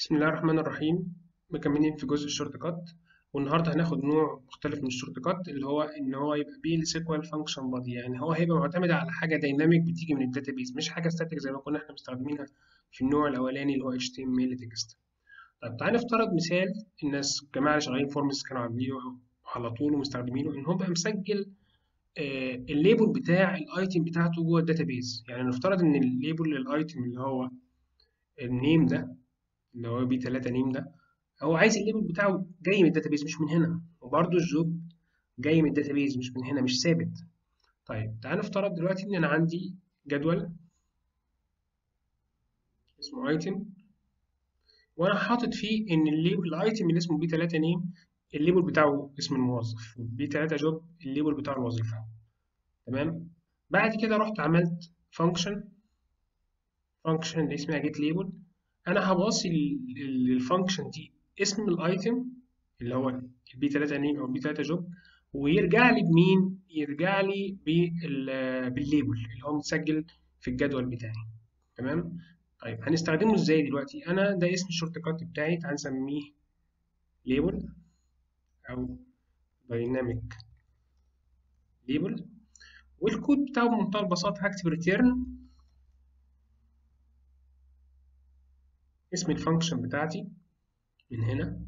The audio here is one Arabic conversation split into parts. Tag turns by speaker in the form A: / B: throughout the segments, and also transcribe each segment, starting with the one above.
A: بسم الله الرحمن الرحيم. مكملين في جزء ال shortcut. والنهارده هناخد نوع مختلف من ال shortcut اللي هو إن هو يبقى PL/SQL function body يعني هو هيبقى معتمد على حاجة dynamic بتيجي من ال database مش حاجة static زي ما كنا إحنا مستخدمينها في النوع الأولاني اللي هو HTML text طيب تعالى نفترض مثال الناس الجماعه اللي شغالين Forms كانوا عاملينه على طول ومستخدمينه إن هو بقى مسجل آه ال label بتاع ال item بتاعته جوه ال database يعني نفترض إن ال label لل item اللي هو ال name ده اللي هو P3 name ده هو عايز ال label بتاعه جاي من ال database مش من هنا. وبرده ال job جاي من ال database مش من هنا مش ثابت. طيب تعال نفترض دلوقتي إن أنا عندي جدول اسمه item وأنا حاطط فيه إن ال label ال item اللي اسمه P3 name ال label بتاعه اسم الموظف P3 job ال label بتاع الوظيفة. تمام؟ بعد كده رحت عملت function function اسمها get label أنا هباصي لل function دي اسم ال item اللي هو ال P3 name أو ال P3 job ويرجع لي بمين؟ يرجع لي بال label اللي هو متسجل في الجدول بتاعي. تمام؟ طيب هنستخدمه إزاي دلوقتي؟ أنا ده اسم ال shortcut بتاعي تعال نسميه label أو dynamic label وال code بتاعه بمنتهى البساطة هكتب return اسم ال function بتاعتي من هنا.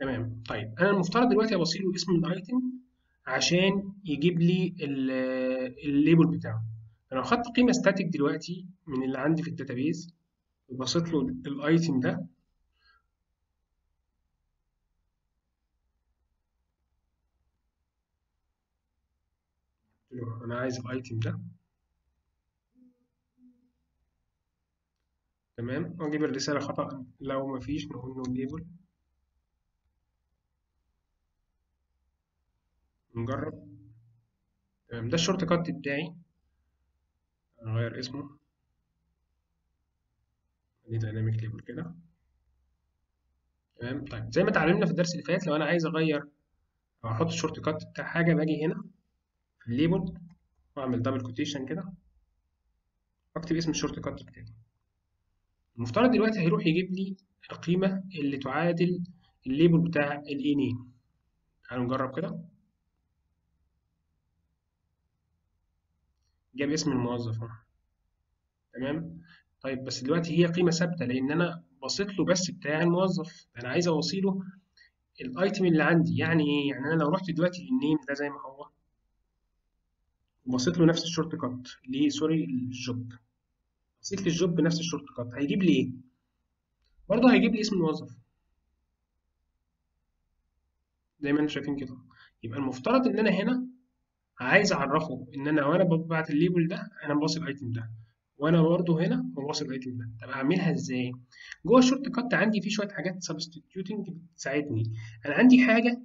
A: تمام. طيب أنا المفترض دلوقتي أبصيله اسم ال item عشان يجيب لي ال label بتاعه. أنا لو خدت قيمة static دلوقتي من اللي عندي في ال database وبصيت له ال item ده أنا عايز ال item ده. تمام؟ واجيب الرسالة خطأ. لو مفيش نقول له label نجرب. تمام. ده ال shortcut بتاعي. نغير اسمه. دي dynamic label كده. تمام. طيب زي ما اتعلمنا في الدرس اللي فات لو أنا عايز أغير أو أحط ال shortcut بتاع حاجة باجي هنا. في ال label واعمل double quotation كده. واكتب اسم ال shortcut بتاعي. المفترض دلوقتي هيروح يجيب لي القيمة اللي تعادل ال label بتاع ال name تعالوا نجرب كده. جاب اسم الموظف أهو. تمام؟ طيب بس دلوقتي هي قيمة ثابتة لأن أنا بصيت له بس بتاع الموظف. أنا عايز أباصيله ال item اللي عندي. يعني إيه؟ يعني أنا لو رحت دلوقتي لل name ده زي ما هو وبصيت له نفس ال shortcut. ليه؟ sorry ال job. بصيت لل job بنفس ال shortcut. هيجيب لي إيه؟ برضه هيجيب لي اسم الموظف زي ما أنتم شايفين كده. يبقى المفترض إن أنا هنا عايز أعرفه إن أنا وأنا ببعت ال label ده أنا باصي ال item ده. وأنا برضه هنا بباصي ال item ده. طب أعملها إزاي؟ جوه ال shortcut عندي في شوية حاجات substituting بتساعدني. أنا عندي حاجة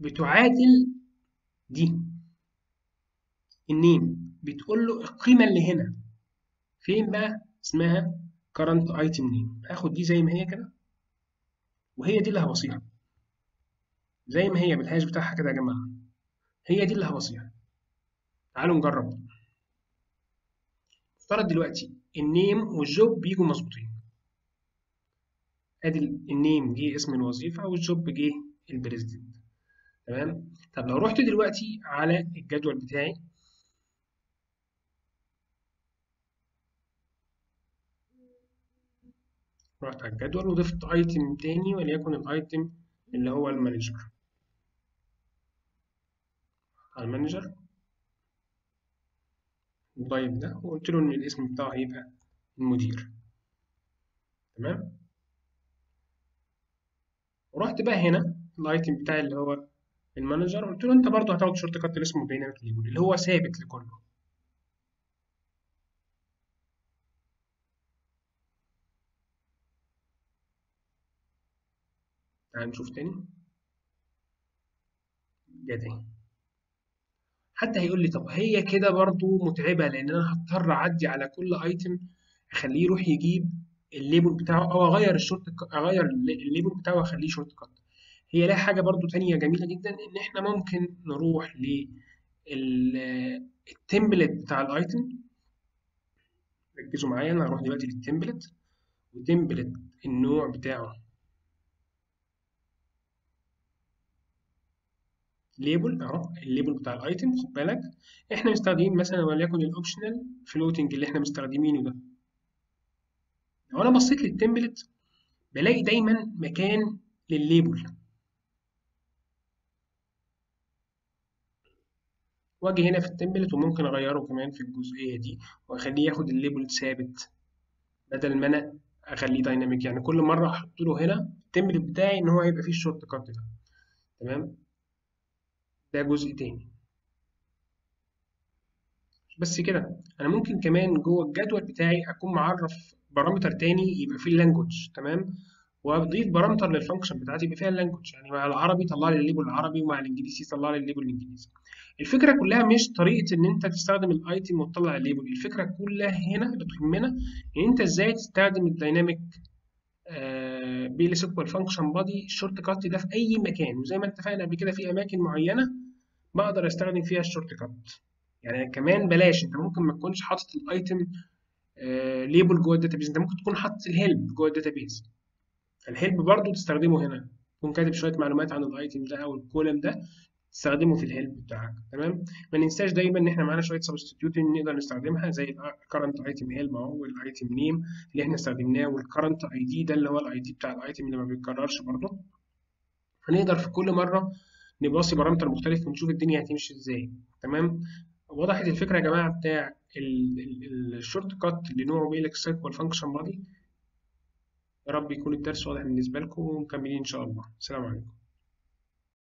A: بتعادل دي. ال name. بتقول له القيمة اللي هنا. فين بقى؟ اسمها current item name. هاخد دي زي ما هي كده. وهي دي اللي هبصيها. زي ما هي بال hash بتاعها كده يا جماعة. هي دي اللي هبصيها. تعالوا نجرب. افترض دلوقتي ال name وال job بيجوا مظبوطين. ادي ال name جه اسم الوظيفة وال job جه ال president تمام؟ طب لو رحت دلوقتي على الجدول بتاعي رحت على الجدول وضفت item تاني وليكن ال item اللي هو ال manager. على ال manager. الضيف ده وقلت له إن الاسم بتاعه هيبقى المدير. تمام؟ ورحت بقى هنا ال item بتاعي اللي هو ال manager قلت له أنت برضه هتاخد shortcut اللي اسمه dynamic label اللي هو ثابت لكله. تعال نشوف تاني. جدي حتى هيقول لي طب هي كده برضو متعبة لأن أنا هضطر أعدي على كل item أخليه يروح يجيب ال label بتاعه أو أغير الشورت أغير ال label بتاعه وأخليه shortcut هي لها حاجة برضو تانية جميلة جدا إن إحنا ممكن نروح ال template بتاع ال item ركزوا معايا أنا هروح دلوقتي لل template و template النوع بتاعه. label أهو ال label بتاع ال item خد بالك. إحنا مستخدمين مثلا وليكن ال optional floating اللي إحنا مستخدمينه ده. لو أنا بصيت لل template بلاقي دايما مكان للل label وأجي هنا في ال template وممكن أغيره كمان في الجزئية دي وأخليه ياخد ال label ثابت بدل ما أنا أخليه dynamic يعني كل مرة أحط له هنا ال template بتاعي إن هو هيبقى فيه ال shortcut ده. تمام؟ ده جزء تاني. بس كده أنا ممكن كمان جوه الجدول بتاعي أكون معرف parameter تاني يبقى فيه ال language تمام؟ وأضيف parameter لل function بتاعتي يبقى فيها ال language يعني مع العربي طلع لي ال label العربي ومع الإنجليزي طلع لي ال label الإنجليزي. الفكرة كلها مش طريقة إن أنت تستخدم ال item وتطلع ال label الفكرة كلها هنا اللي تهمنا إن أنت إزاي تستخدم ال dynamic PL SQL function body ال shortcut ده في أي مكان. وزي ما اتفقنا قبل كده في أماكن معينة بقدر أستخدم فيها ال shortcut. يعني كمان بلاش أنت ممكن ما تكونش حاطط ال item label جوه ال database أنت ممكن تكون حاطط ال help جوه ال database فال help برضو تستخدمه هنا. تكون كاتب شوية معلومات عن ال item ده أو ال column ده تستخدمه في ال help بتاعك. تمام؟ ما ننساش دايما إن إحنا معانا شوية substitute نقدر نستخدمها زي ال current item help أهو وال item name اللي إحنا استخدمناه وال current ID ده اللي هو ال ID بتاع ال item اللي ما بيتكررش برضه فنقدر في كل مرة نباصي parameter مختلف ونشوف الدنيا هتمشي إزاي. تمام؟ وضحت الفكرة يا جماعة بتاع ال shortcut اللي نوعه PL SQL function body يا رب يكون الدرس واضح بالنسبة لكم ومكملين إن شاء الله. السلام عليكم.